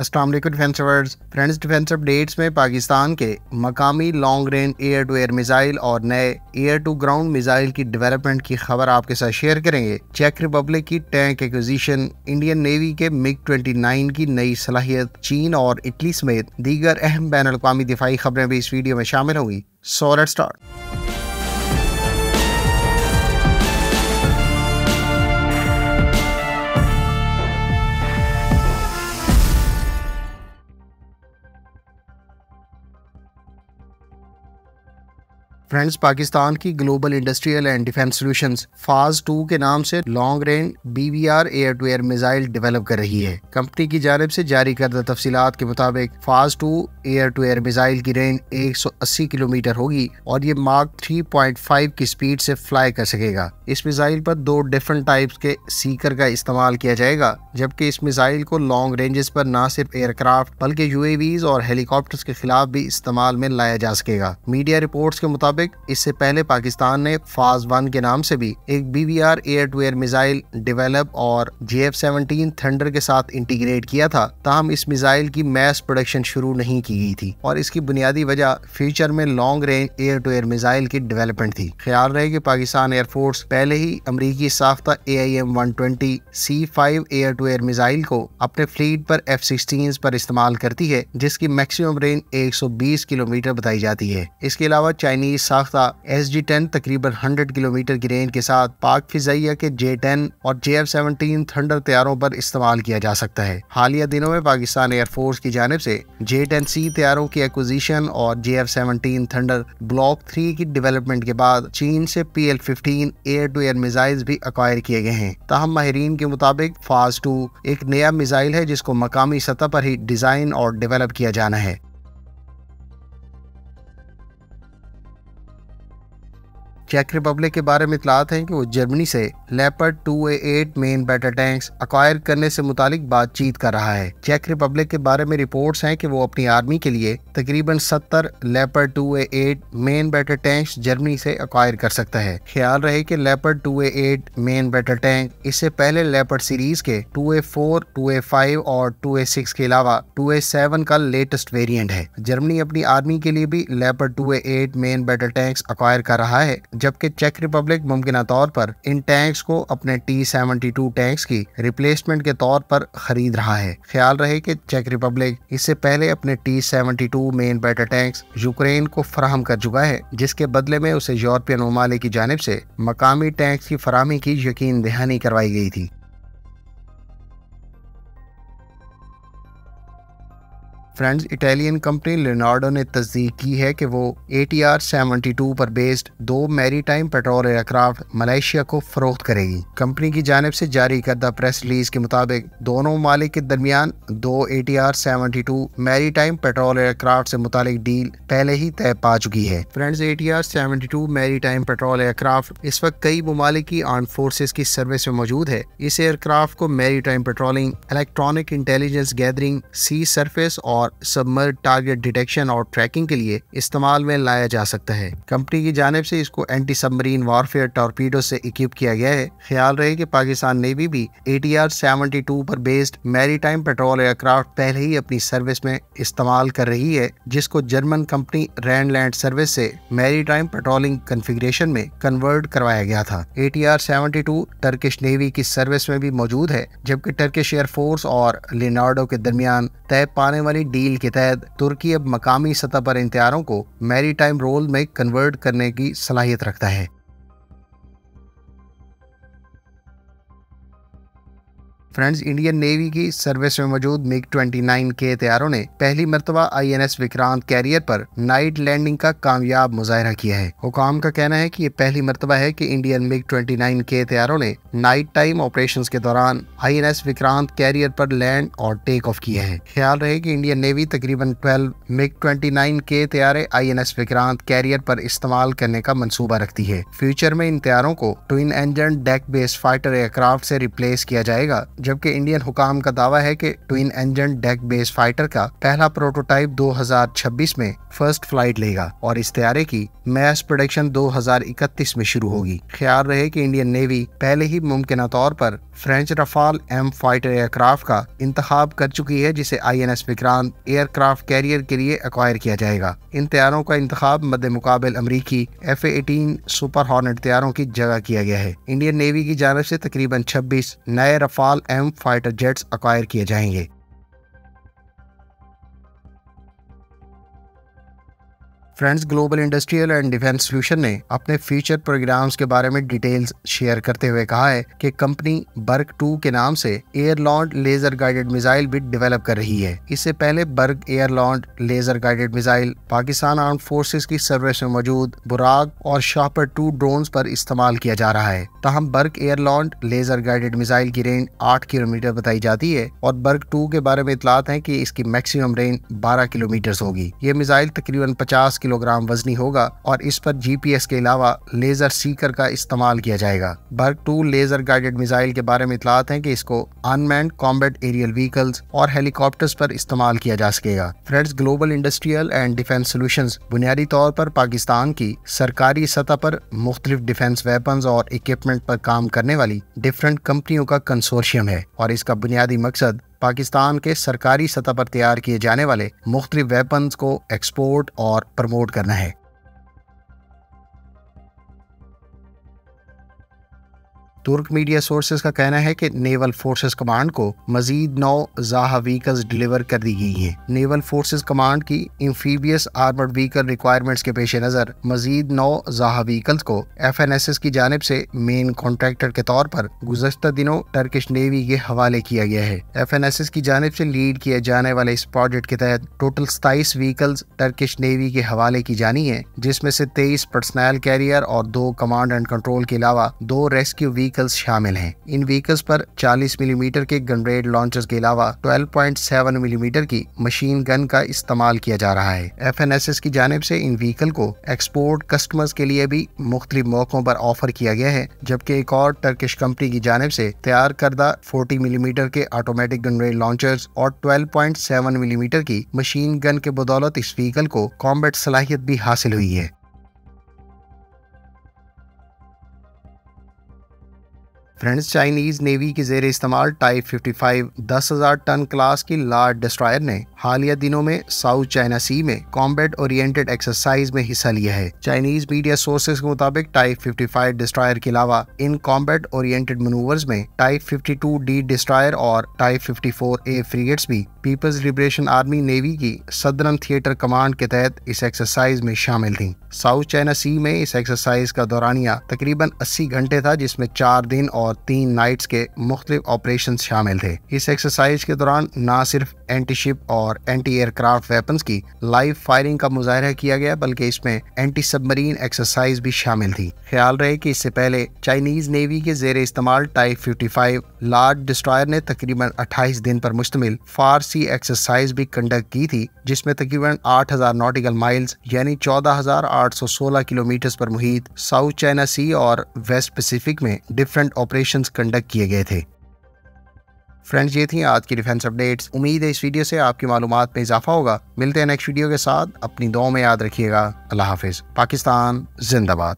अस्सलाम defence friends defence updates में पाकिस्तान के मकामी long range air to air missile और नए एयर टू ग्राउंड मिसाइल की डेवलपमेंट की खबर आपके साथ शेयर करेंगे। चेक रिपब्लिक की टैंक एक्विजिशन इंडियन नेवी के मिग 29 की नई सलाहियत, चीन और इटली समेत दीगर अहम बैन अवी दिफाई खबरें भी इस वीडियो में शामिल होंगी। सोलर स्टार्ट फ्रेंड्स, पाकिस्तान की global industrial and defence solutions, Faaz two के नाम से long range BVR air to air missile develop कर रही है। कंपनी की जानब से जारी करदा तफसीत के मुताबिक, Faaz two air to air missile की रेंज 180 किलोमीटर होगी और ये मार्क 3.5 की स्पीड से फ्लाई कर सकेगा। इस मिसाइल पर दो डिफरेंट टाइप्स के सीकर का इस्तेमाल किया जाएगा, जबकि इस मिसाइल को लॉन्ग रेंजेस पर न सिर्फ़ एयरक्राफ्ट बल्कि यूएवीज और हेलीकॉप्टर्स के खिलाफ भी इस्तेमाल में लाया जा सकेगा। मीडिया रिपोर्ट्स के मुताबिक मुताबिक, इससे पहले पाकिस्तान ने फाज वन के नाम से भी एक BVR air to air missile develop और जे एफ़ सेवनटीन थंडर के साथ इंटीग्रेट किया था। ताहम, इस मिसाइल की मैस प्रोडक्शन शुरू नहीं की गई थी और इसकी बुनियादी वजह फ्यूचर में long range air to air missile की डेवलपमेंट थी। ख्याल रहे कि पाकिस्तान एयरफोर्स पहले ही अमरीकी साख्ता A I M one twenty C five air to air missile को अपने फ्लीट पर एफ़ सिक्सटीन पर इस्तेमाल करती है, जिसकी मैक्सिमम रेंज 120 किलोमीटर बताई जाती है। इसके अलावा चाइनीज़ साख्ता एस जी टेन तकरीबन हंड्रेड किलोमीटर की रेंज के साथ पाक फिजाइया के जे टेन और जे एफ़ सेवनटीन थंडर तैयारों पर इस्तेमाल किया जा सकता है। हालिया दिनों में पाकिस्तान एयरफोर्स की जानब से जे टेन सी तैयारों की एक्विजिशन और J F seventeen thunder block three की डेवलपमेंट के बाद चीन से P L fifteen air to air missile भी अक्वायर किए गए हैं। तहम माहरीन के मुताबिक फाज टू एक नया मिसाइल है जिसको मकामी सतह पर ही डिज़ाइन और डेवलप किया जाना है। चेक रिपब्लिक के बारे में इतलात है कि वो जर्मनी से leopard two eight main battle tanks acquire करने से मुतालिक बातचीत कर रहा है। चेक रिपब्लिक के बारे में रिपोर्ट्स हैं कि वो अपनी आर्मी के लिए तकरीबन सत्तर leopard two eight main battle tanks Germany से अक्वायर कर सकता है। ख्याल रहे कि leopard two eight main battle tank इससे पहले लेपर्ड सीरीज़ के two A four, two A five और टू ए सिक्स के अलावा टू ए सेवन का लेटेस्ट वेरियंट है। जर्मनी अपनी आर्मी के लिए भी leopard two eight main battle tanks acquire कर रहा है जबकि चेक रिपब्लिक मुमकिन तौर पर इन टैंक्स को अपने टी सेवेंटी टू टैंक्स की रिप्लेसमेंट के तौर पर खरीद रहा है। ख्याल रहे कि चेक रिपब्लिक इससे पहले अपने T seventy two main battle tanks Ukraine को फराहम कर चुका है, जिसके बदले में उसे यूरोपियन ममालिक की जानब ऐसी मकामी टैंक्स की फरामी की यकीन दहानी करवाई गई थी। फ्रेंड्स इटालियन कंपनी लिनार्डो ने तस्दीक की है कि वो A T R seventy two पर बेस्ड दो maritime patrol aircraft Malaysia को फरोख्त करेगी। कंपनी की जानब से जारी करदा प्रेस रिलीज़ के मुताबिक दोनों मालिक के दरमियान दो A T R seventy two maritime patrol aircraft से मुतालिक डील पहले ही तय पा चुकी है। Friends A T R seventy two maritime patrol aircraft इस वक्त कई ममालिक की आर्म फोर्सेज की सर्विस में मौजूद है। इस एयरक्राफ्ट को maritime patrolling electronic intelligence gathering sea surface और और सबमर्ज टारगेट डिटेक्शन और ट्रैकिंग के लिए इस्तेमाल में लाया जा सकता है। कंपनी की जानब से इसको एंटी सबमरीन वारफेयर टॉर्पीडो से इक्विप किया गया है। ख्याल रहे कि पाकिस्तान नेवी भी A T R seventy two पर based maritime patrol aircraft पहले ही अपनी सर्विस में इस्तेमाल कर रही है, जिसको German company rand land service से मैरी टाइम पेट्रोलिंग कन्फिग्रेशन में कन्वर्ट करवाया गया था। A T R seventy two Turkish navy की सर्विस में भी मौजूद है, जबकि टर्किश एयरफोर्स और लिनार्डो के दरमियान तय पाने वाली डील के तहत तुर्की अब मकामी सतह पर इन को मैरी टाइम रोल में कन्वर्ट करने की सलाहियत रखता है। फ्रेंड्स, इंडियन नेवी की सर्विस में मौजूद मिग 29 के तैयारों ने पहली मरतबा आईएनएस विक्रांत कैरियर पर नाइट लैंडिंग का कामयाब मुजाहरा किया है। हुकाम का कहना है कि ये पहली मरतबा है कि इंडियन मिग 29 के तैयारों ने नाइट टाइम ऑपरेशंस के दौरान आईएनएस विक्रांत कैरियर पर लैंड और टेक ऑफ़ किया है। ख्याल रहे की इंडियन नेवी तकरीबन ट्वेल्व मिग ट्वेंटी के तैयारे आई विक्रांत कैरियर पर इस्तेमाल करने का मनसूबा रखती है। फ्यूचर में इन तैयारों को twin engine deck based fighter aircraft से रिप्लेस किया जाएगा जबकि इंडियन हुकाम का दावा है कि twin engine deck base fighter का पहला प्रोटोटाइप 2026 में फ़र्स्ट फ़्लाइट लेगा और इस तैयारे की मैस प्रोडक्शन 2031 में शुरू होगी। ख्याल रहे कि इंडियन नेवी पहले ही मुमकिन तौर पर French Rafale M fighter aircraft का इंतखाब कर चुकी है, जिसे I N S Vikrant aircraft carrier के लिए अक्वायर किया जाएगा। इन तैयारों का इंतखाब मद मुकाबल अमरीकी एफ़ एटीन सुपर हॉर्नेट तैयारों की जगह किया गया है। इंडियन नेवी की जानब से तकरीबन 26 नए Rafale M fighter jets acquire किए जाएँगे। Friends global industrial and defence solution ने अपने फ्यूचर प्रोग्राम्स के बारे में डिटेल्स शेयर करते हुए कहा है कि कंपनी बर्ग टू के नाम से air launched laser guided missile भी डेवलप कर रही है। इससे पहले Barq air launched laser guided missile Pakistan arm forces की सर्विस में मौजूद बुराग और शापर टू ड्रोन पर इस्तेमाल किया जा रहा है। तहम Barq air launched laser guided missile की रेंज आठ किलोमीटर बताई जाती है और बर्ग टू के बारे में इतलात है की इसकी मैक्सिमम रेंज बारह किलोमीटर होगी। ये मिसाइल तकरीबन पचास किलोग्राम वजनी होगा और इस पर जीपीएस के अलावा लेजर सीकर का इस्तेमाल किया जाएगा। Burq two laser guided missile के बारे में इतलात है कि इसको अनमैंड कॉम्बेट एरियल व्हीकल्स और हेलीकॉप्टर्स पर इस्तेमाल किया जा सकेगा। Friends global industrial and defence solution बुनियादी तौर पर पाकिस्तान की सरकारी सतह पर मुख्तलिफ़ डिफेंस वेपन और इक्विपमेंट पर काम करने वाली डिफरेंट कंपनियों का कंसोर्शियम है और इसका बुनियादी मकसद पाकिस्तान के सरकारी सतह पर तैयार किए जाने वाले मुख्तलिफ़ वेपन्स को एक्सपोर्ट और प्रमोट करना है। तुर्क मीडिया सोर्सेज का कहना है कि नेवल फोर्सेस कमांड को मजीद नौ जाहा व्हीकल्स डिलीवर कर दी गई है। नेवल फोर्सेस कमांड की इंफीबियस आर्मर्ड व्हीकल रिक्वायरमेंट्स के पेश नज़र मजीद नौ जाहा व्हीकल्स को एफ़ एन एस एस की जानब से मेन कॉन्ट्रैक्टर के तौर पर गुजशत दिनों टर्किश नेवी के हवाले किया गया है। एफ़ एन एस एस की जानब से लीड किए जाने वाले इस प्रोजेक्ट के तहत टोटल सताईस व्हीकल्स टर्किश नेवी के हवाले की जानी है, जिसमें से तेईस पर्सनल कैरियर और दो कमांड एंड कंट्रोल के अलावा दो रेस्क्यू व्हीकल व्हीकल्स शामिल हैं। इन व्हीकल्स पर 40 मिलीमीटर के गनरेड लॉन्चर्स के अलावा 12.7 मिलीमीटर की मशीन गन का इस्तेमाल किया जा रहा है। एफएनएसएस की जानब से इन व्हीकल को एक्सपोर्ट कस्टमर्स के लिए भी मुख्तलिफ़ मौकों पर ऑफ़र किया गया है, जबकि एक और टर्किश कंपनी की जानब से तैयार करदा 40 मिलीमीटर के ऑटोमेटिक गनरेड लॉन्चर्स और 12.7 मिलीमीटर की मशीन गन के बदौलत इस व्हीकल को कॉम्बेट सलाहियत भी हासिल हुई है। फ्रेंड्स चाइनीज़ नेवी के जेर इस्तेमाल टाइप 55 दस हज़ार टन क्लास की लार्ज डिस्ट्रॉयर ने हालिया दिनों में साउथ चाइना सी में कॉम्बेट ओरिएंटेड एक्सरसाइज में हिस्सा लिया है। चाइनीज़ मीडिया सोर्सेज के मुताबिक टाइप 55 डिस्ट्रॉयर के अलावा इन कॉम्बेट ओरिएंटेड मनूवर्स में टाइप 52 डी डिस्ट्रॉयर और टाइप 54 ए फ्रिगेट्स भी पीपल्स लिबरेशन आर्मी नेवी की सदरन थिएटर कमांड के तहत इस एक्सरसाइज में शामिल थी। साउथ चाइना सी में इस एक्सरसाइज का दौरानिया तकरीबन 80 घंटे था, जिसमें चार दिन और तीन नाइट्स के मुख्तलिफ़ ऑपरेशन शामिल थे। इस एक्सरसाइज के दौरान न सिर्फ़ एंटी शिप और एंटी एयरक्राफ्ट वेपन की लाइव फायरिंग का मुजाहरा किया गया, बल्कि इसमें एंटी सबमरीन एक्सरसाइज भी शामिल थी। ख्याल रहे की इससे पहले चाइनीज़ नेवी के जेर इस्तेमाल टाइप 55 लार्ज डिस्ट्रॉयर ने तकरीबन 28 दिन पर मुश्तमिल फारसी एक्सरसाइज भी कंडक्ट की थी जिसमें तकरीबन 8000 नॉटिकल माइल्स यानी 14,816 किलोमीटर पर मुहित साउथ चाइना सी और वेस्ट पैसिफिक में डिफरेंट ऑपरेशंस कंडक्ट किए गए थे। फ्रेंड्स ये थी आज की डिफेंस अपडेट्स उम्मीद है इस वीडियो से आपकी मालूम में इजाफा होगा। मिलते हैं नेक्स्ट वीडियो के साथ। अपनी दो में याद रखिएगा। अल्लाह हाफिज। पाकिस्तान जिंदाबाद।